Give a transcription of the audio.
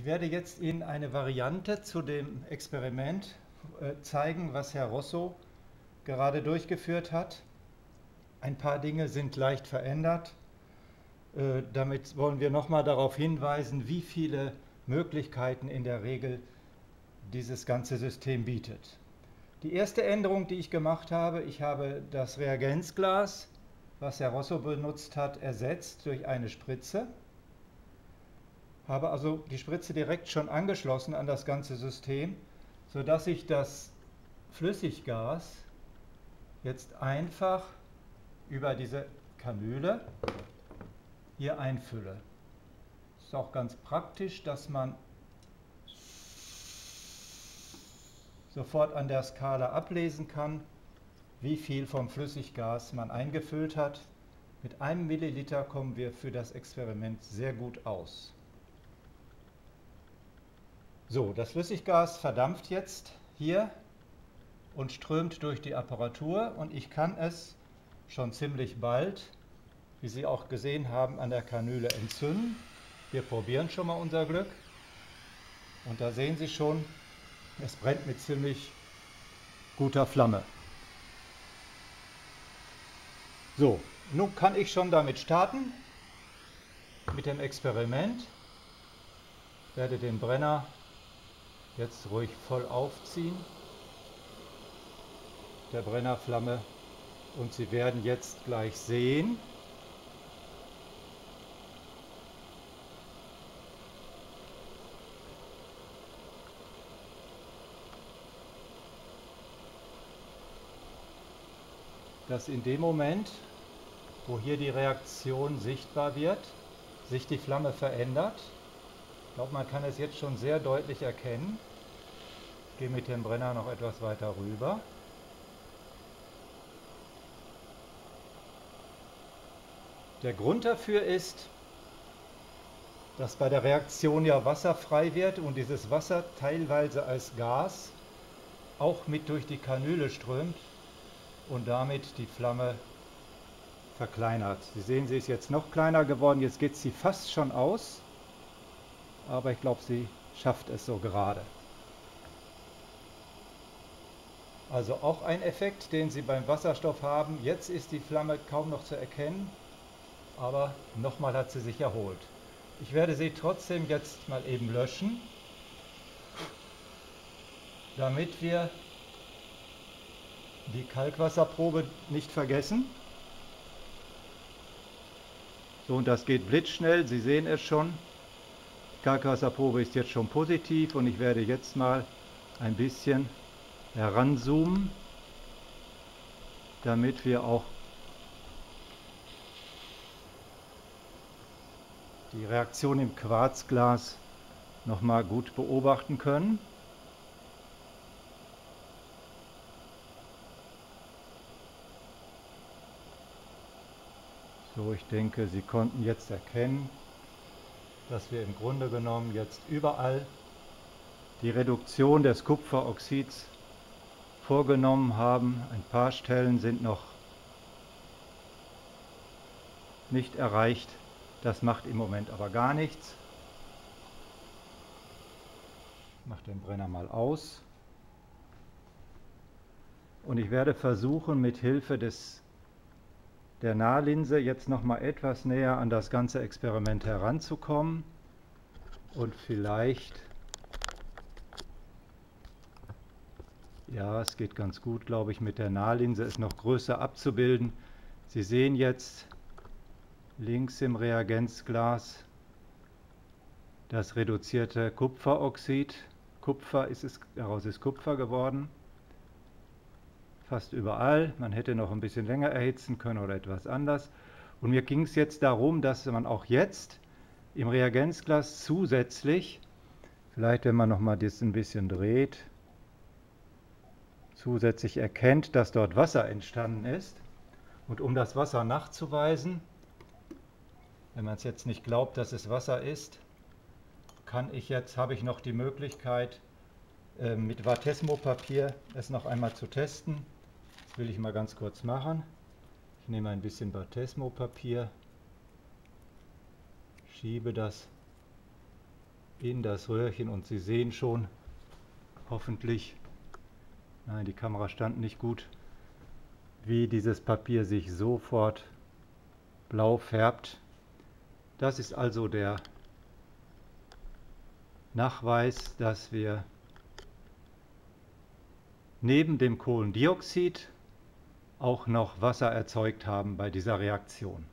Ich werde jetzt Ihnen eine Variante zu dem Experiment äh, zeigen, was Herr Rosso gerade durchgeführt hat. Ein paar Dinge sind leicht verändert. Äh, damit wollen wir nochmal darauf hinweisen, wie viele Möglichkeiten in der Regel dieses ganze System bietet. Die erste Änderung, die ich gemacht habe, ich habe das Reagenzglas, was Herr Rosso benutzt hat, ersetzt durch eine Spritze. Habe also die Spritze direkt schon angeschlossen an das ganze System, sodass ich das Flüssiggas jetzt einfach über diese Kanüle hier einfülle. Ist auch ganz praktisch, dass man sofort an der Skala ablesen kann, wie viel vom Flüssiggas man eingefüllt hat. Mit einem Milliliter kommen wir für das Experiment sehr gut aus. So, das Flüssiggas verdampft jetzt hier und strömt durch die Apparatur und ich kann es schon ziemlich bald wie Sie auch gesehen haben, an der Kanüle entzünden. Wir probieren schon mal unser Glück. Und da sehen Sie schon, es brennt mit ziemlich guter Flamme. So, nun kann ich schon damit starten, mit dem Experiment. Werde den Brenner jetzt ruhig voll aufziehen, der Brennerflamme. Und Sie werden jetzt gleich sehen, dass in dem Moment, wo hier die Reaktion sichtbar wird, sich die Flamme verändert. Ich glaube, man kann es jetzt schon sehr deutlich erkennen. Ich gehe mit dem Brenner noch etwas weiter rüber. Der Grund dafür ist, dass bei der Reaktion ja Wasser frei wird und dieses Wasser teilweise als Gas auch mit durch die Kanüle strömt und damit die Flamme verkleinert. Sie sehen, sie ist jetzt noch kleiner geworden. Jetzt geht sie fast schon aus, aber ich glaube, sie schafft es so gerade. Also auch ein Effekt, den Sie beim Wasserstoff haben. Jetzt ist die Flamme kaum noch zu erkennen, aber nochmal hat sie sich erholt. Ich werde sie trotzdem jetzt mal eben löschen, damit wir die Kalkwasserprobe nicht vergessen. So, und das geht blitzschnell, Sie sehen es schon. Kalkwasserprobe ist jetzt schon positiv und ich werde jetzt mal ein bisschen heranzoomen, damit wir auch die Reaktion im Quarzglas nochmal gut beobachten können. So, ich denke, Sie konnten jetzt erkennen, dass wir im Grunde genommen jetzt überall die Reduktion des Kupferoxids vorgenommen haben. Ein paar Stellen sind noch nicht erreicht. Das macht im Moment aber gar nichts. Ich mache den Brenner mal aus. Und ich werde versuchen, mit Hilfe des der Nahlinse jetzt noch mal etwas näher an das ganze Experiment heranzukommen und vielleicht, ja, es geht ganz gut, glaube ich, mit der Nahlinse es noch größer abzubilden. Sie sehen jetzt links im Reagenzglas das reduzierte Kupferoxid. Kupfer ist es, daraus ist Kupfer geworden fast überall. Man hätte noch ein bisschen länger erhitzen können oder etwas anders. Und mir ging es jetzt darum, dass man auch jetzt im Reagenzglas zusätzlich, vielleicht wenn man nochmal das ein bisschen dreht, zusätzlich erkennt, dass dort Wasser entstanden ist. Und um das Wasser nachzuweisen, wenn man es jetzt nicht glaubt, dass es Wasser ist, kann ich jetzt, habe ich noch die Möglichkeit, äh, mit Vartesmo-Papier es noch einmal zu testen. Will ich mal ganz kurz machen. Ich nehme ein bisschen Battesmo-Papier, schiebe das in das Röhrchen und Sie sehen schon, hoffentlich, nein, die Kamera stand nicht gut, wie dieses Papier sich sofort blau färbt. Das ist also der Nachweis, dass wir neben dem Kohlendioxid auch noch Wasser erzeugt haben bei dieser Reaktion.